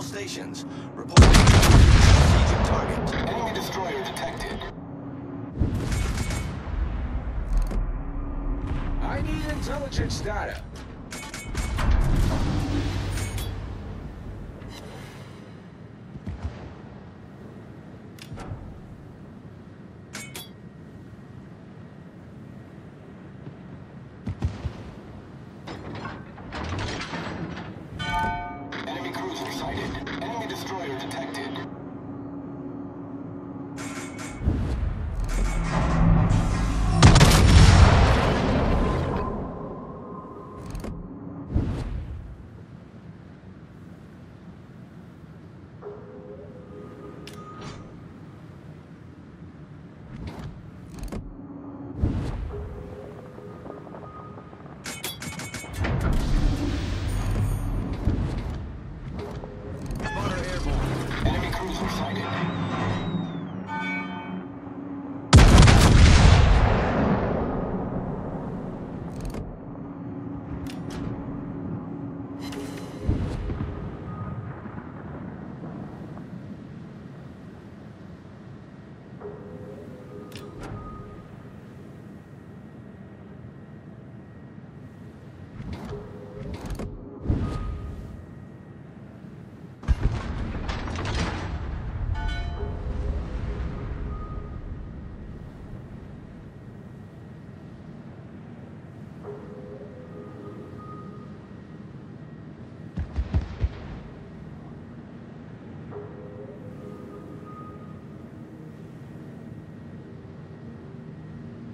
all stations. Reporting strategic target. Enemy destroyer detected. I need intelligence data.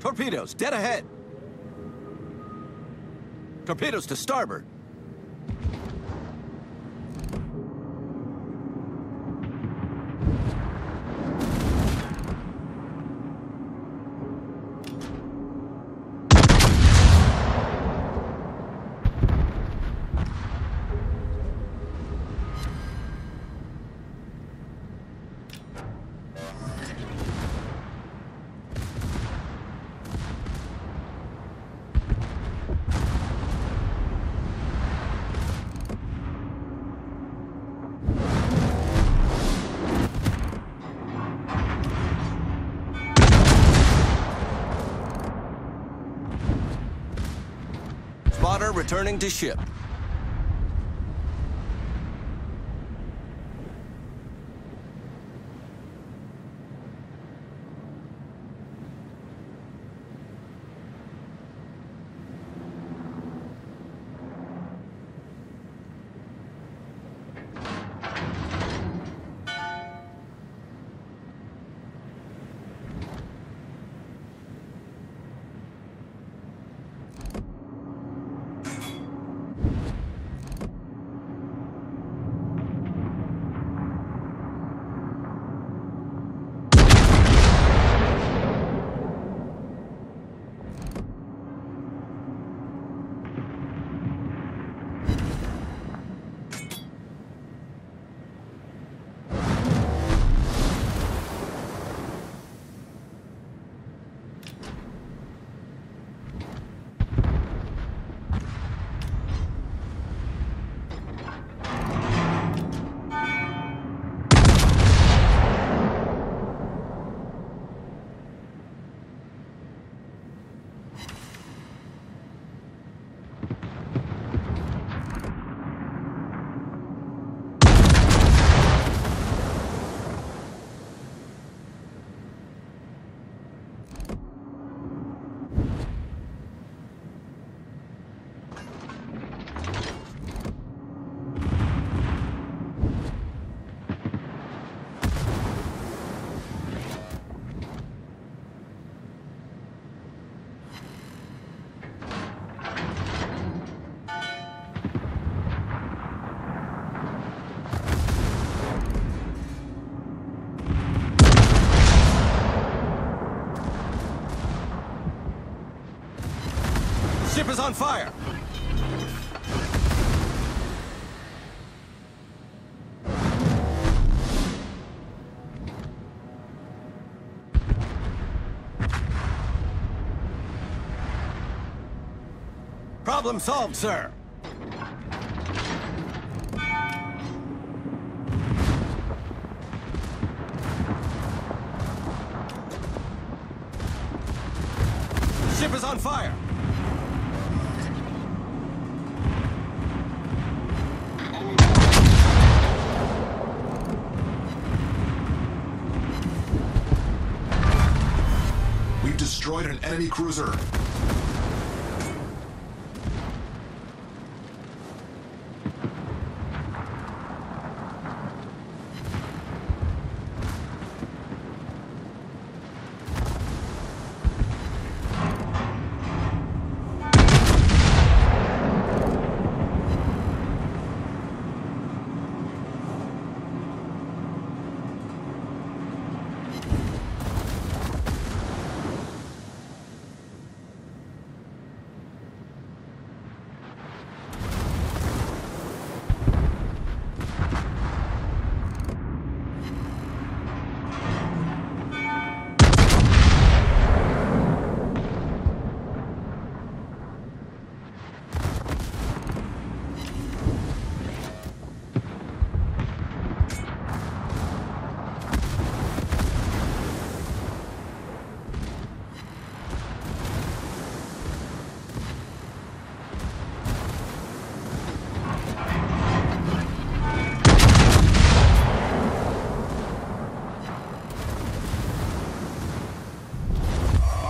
Torpedoes, dead ahead. Torpedoes to starboard. Returning to ship. ship is on fire! Problem solved, sir. Ship is on fire! Destroyed an enemy cruiser.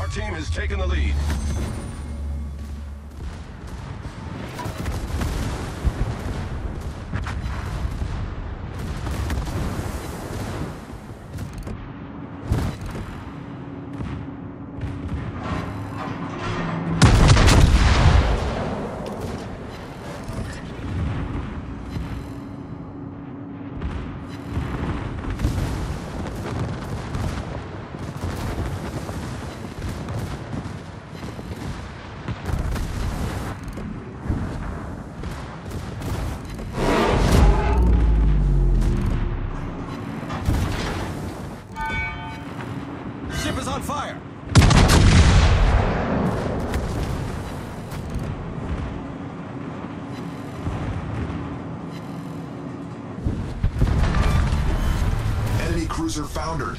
Our team has taken the lead. Is on fire! Enemy cruiser foundered.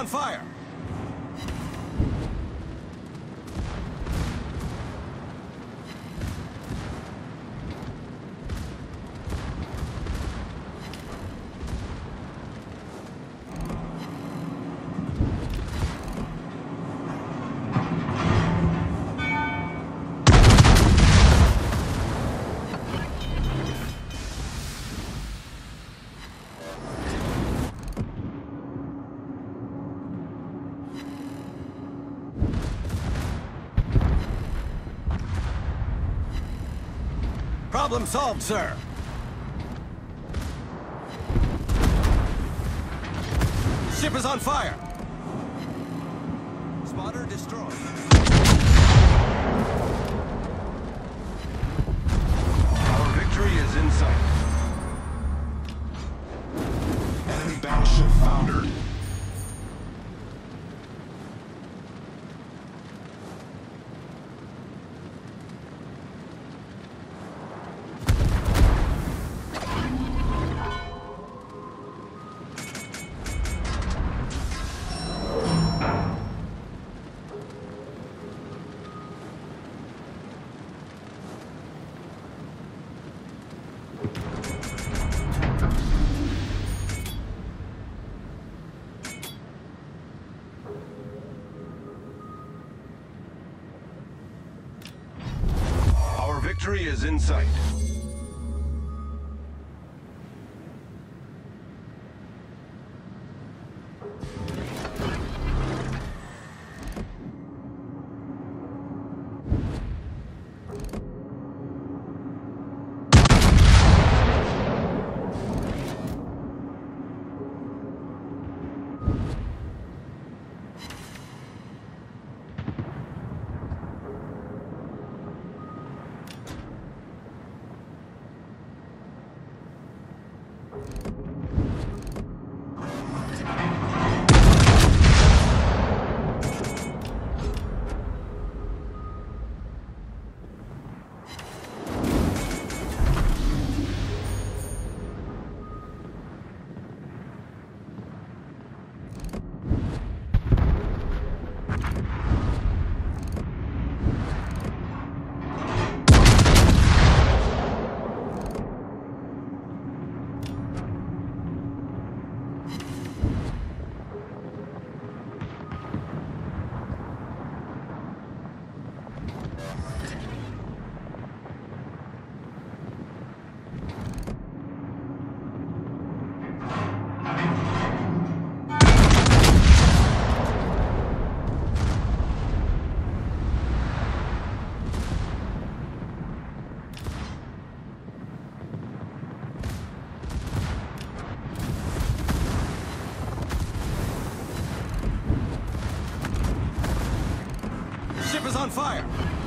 On fire! Problem solved, sir. Ship is on fire. Spotter destroyed. Our victory is in sight. Enemy battleship foundered. Sight. Ship is on fire.